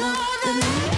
love the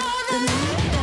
the moon.